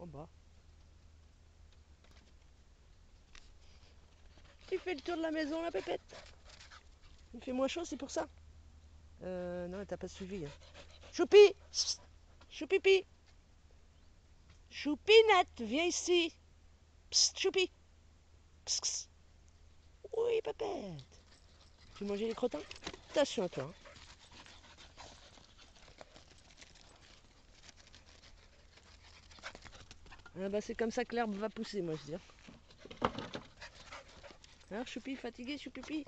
En bas. Tu fais le tour de la maison, la pépette? Il fait moins chaud, c'est pour ça Euh, non, t'as pas suivi. Hein. Choupi Choupipi Choupinette, viens ici Psst, choupi Psst. Oui, pépette Tu manger les crottins? Attention à toi. Hein. Ah bah c'est comme ça que l'herbe va pousser, moi je dis. Alors, choupi, fatigué, choupipi?